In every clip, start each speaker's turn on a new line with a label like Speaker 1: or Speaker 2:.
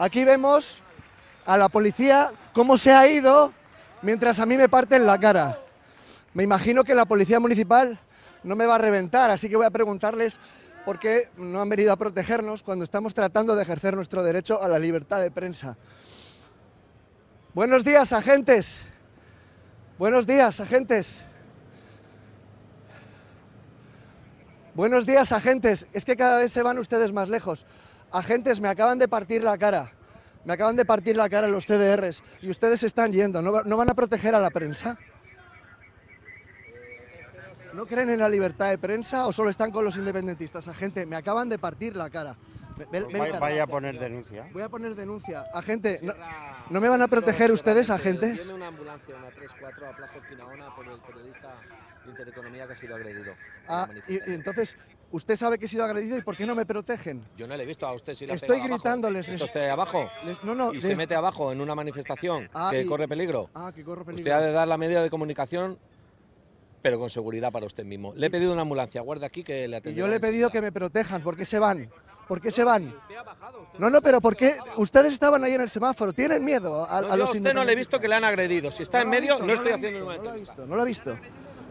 Speaker 1: Aquí vemos a la policía cómo se ha ido mientras a mí me parten la cara. Me imagino que la policía municipal no me va a reventar, así que voy a preguntarles por qué no han venido a protegernos cuando estamos tratando de ejercer nuestro derecho a la libertad de prensa. Buenos días, agentes. Buenos días, agentes. Buenos días, agentes. Es que cada vez se van ustedes más lejos. Agentes, me acaban de partir la cara. Me acaban de partir la cara los CDRs y ustedes están yendo. ¿No, no van a proteger a la prensa? ¿No creen en la libertad de prensa o solo están con los independentistas? Agente, me acaban de partir la cara.
Speaker 2: Ve, vaya, vaya, a poner denuncia.
Speaker 1: Voy a poner denuncia. Agente, ¿no, ¿no me van a proteger ustedes, agentes?
Speaker 3: Tiene una ambulancia, una 3-4 a Plaza Quinaona por el periodista de Intereconomía que ha sido agredido.
Speaker 1: Ah, y, y, entonces, ¿usted sabe que he sido agredido y por qué no me protegen?
Speaker 3: Yo no le he visto a usted si le
Speaker 1: Estoy gritándoles.
Speaker 3: ¿Esto usted abajo?
Speaker 1: Les, no, no.
Speaker 3: Y
Speaker 1: les,
Speaker 3: se mete abajo en una manifestación
Speaker 1: Ah,
Speaker 3: que
Speaker 1: y-
Speaker 3: corre peligro.
Speaker 1: Ah, que corro peligro.
Speaker 3: Usted ha de dar la medida de comunicación, pero con seguridad para usted mismo. Le he pedido una ambulancia, guarde aquí que le
Speaker 1: Y
Speaker 3: atenderá
Speaker 1: yo le he pedido que me protejan. ¿Por qué se van? ¿Por qué se van? No, no, pero ¿por qué? Ustedes estaban ahí en el semáforo. ¿Tienen miedo a, a los
Speaker 3: usted no le he visto que le han agredido. Si está en medio,
Speaker 1: visto,
Speaker 3: no estoy
Speaker 1: lo ha
Speaker 3: haciendo
Speaker 1: no lo ha visto, no lo ha visto.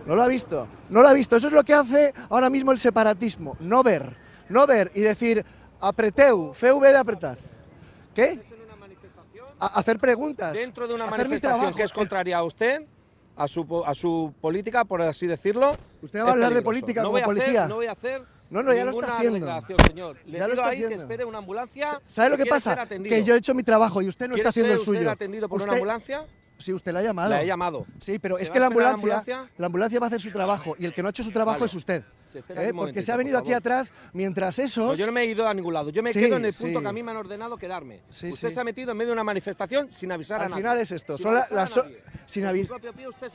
Speaker 1: No lo ha visto. No lo ha visto. Eso es lo que hace ahora mismo el separatismo. No ver. No ver y decir apreteu, FV de apretar. ¿Qué? A- hacer preguntas.
Speaker 3: dentro de una
Speaker 1: hacer
Speaker 3: manifestación que es contraria a usted, a su, a su política, por así decirlo.
Speaker 1: Usted va a hablar de política
Speaker 3: no
Speaker 1: como
Speaker 3: voy a hacer-
Speaker 1: policía.
Speaker 3: no voy a hacer
Speaker 1: No, no, ya lo está haciendo.
Speaker 3: señor. Le
Speaker 1: Ya lo está
Speaker 3: ahí que
Speaker 1: haciendo.
Speaker 3: espere una ambulancia.
Speaker 1: ¿Sabe lo que pasa? Que yo he hecho mi trabajo y usted no está
Speaker 3: ¿Quiere
Speaker 1: haciendo el
Speaker 3: ser usted
Speaker 1: suyo.
Speaker 3: atendido por una
Speaker 1: Usted-
Speaker 3: ambulancia?
Speaker 1: Sí, usted la ha llamado.
Speaker 3: La he llamado.
Speaker 1: Sí, pero
Speaker 3: ¿Se
Speaker 1: es que la
Speaker 3: esperar la
Speaker 1: ambulancia,
Speaker 3: ambulancia?
Speaker 1: la ambulancia va a hacer su trabajo y el que no ha hecho su trabajo
Speaker 3: Vale.
Speaker 1: es usted. ¿Eh? Porque se ha venido
Speaker 3: por
Speaker 1: aquí atrás mientras esos...
Speaker 3: Pues yo no me he ido a ningún lado. Yo me
Speaker 1: Sí,
Speaker 3: quedo en el punto
Speaker 1: sí.
Speaker 3: que a mí me han ordenado quedarme. Usted se ha metido en medio de una manifestación sin avisar a
Speaker 1: Al
Speaker 3: nadie.
Speaker 1: final es esto,
Speaker 3: Sin
Speaker 1: son la-
Speaker 3: avisar a
Speaker 1: so- sin avis-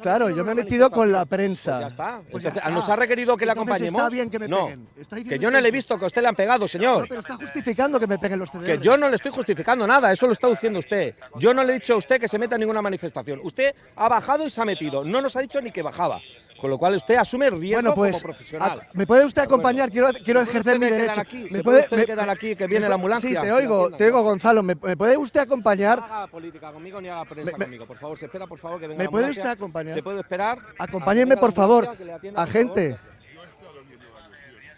Speaker 1: Claro, yo me he metido con la prensa.
Speaker 3: Pues ya está.
Speaker 1: Pues ya
Speaker 3: Entonces,
Speaker 1: está.
Speaker 3: ¿Nos ha requerido que le
Speaker 1: Entonces
Speaker 3: acompañemos?
Speaker 1: está bien que me
Speaker 3: no.
Speaker 1: peguen. Está
Speaker 3: Que yo no le he visto que a usted le han pegado,
Speaker 1: No,
Speaker 3: señor.
Speaker 1: pero está justificando que me peguen los CDR.
Speaker 3: Que yo no le estoy justificando nada, eso lo está diciendo usted. Yo no le he dicho a usted que se meta en ninguna manifestación. Usted ha bajado y se ha metido. No nos ha dicho ni que bajaba. Con lo cual usted asume riesgo
Speaker 1: Bueno, pues,
Speaker 3: como profesional.
Speaker 1: ac- ¿me puede usted acompañar? Quiero, quiero
Speaker 3: ¿Se puede
Speaker 1: ejercer mi derecho.
Speaker 3: aquí?
Speaker 1: ¿Me
Speaker 3: ¿Se
Speaker 1: puede,
Speaker 3: usted
Speaker 1: me-
Speaker 3: quedar aquí que viene la ambulancia?
Speaker 1: Sí, te oigo, te oigo,
Speaker 3: ¿no?
Speaker 1: Gonzalo. ¿Me, me puede usted
Speaker 3: No
Speaker 1: acompañar?
Speaker 3: haga política conmigo ni haga prensa conmigo, por favor. Se espera, por favor, que venga
Speaker 1: ¿Me
Speaker 3: la
Speaker 1: puede
Speaker 3: ambulancia.
Speaker 1: usted acompañar?
Speaker 3: Se puede esperar. A venga
Speaker 1: por favor. Agente.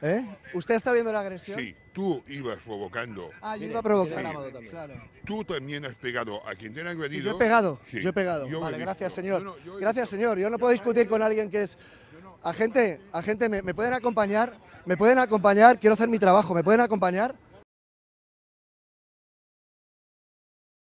Speaker 3: Favor.
Speaker 1: ¿Eh? ¿Usted está viendo la agresión?
Speaker 4: Sí, tú ibas provocando.
Speaker 1: Ah, yo iba a provocar.
Speaker 3: queda grabado también.
Speaker 1: Claro.
Speaker 4: Tú también has pegado a quien te ha
Speaker 1: Sí,
Speaker 4: agredido.
Speaker 1: yo he pegado,
Speaker 4: Sí,
Speaker 1: yo he pegado.
Speaker 4: yo
Speaker 1: vale, gracias, señor.
Speaker 4: No, no,
Speaker 1: gracias,
Speaker 4: visto.
Speaker 1: señor. Yo no puedo discutir con alguien que es. Agente, agente, ¿me, me pueden acompañar? ¿Me pueden acompañar? Quiero hacer mi trabajo. ¿Me pueden acompañar?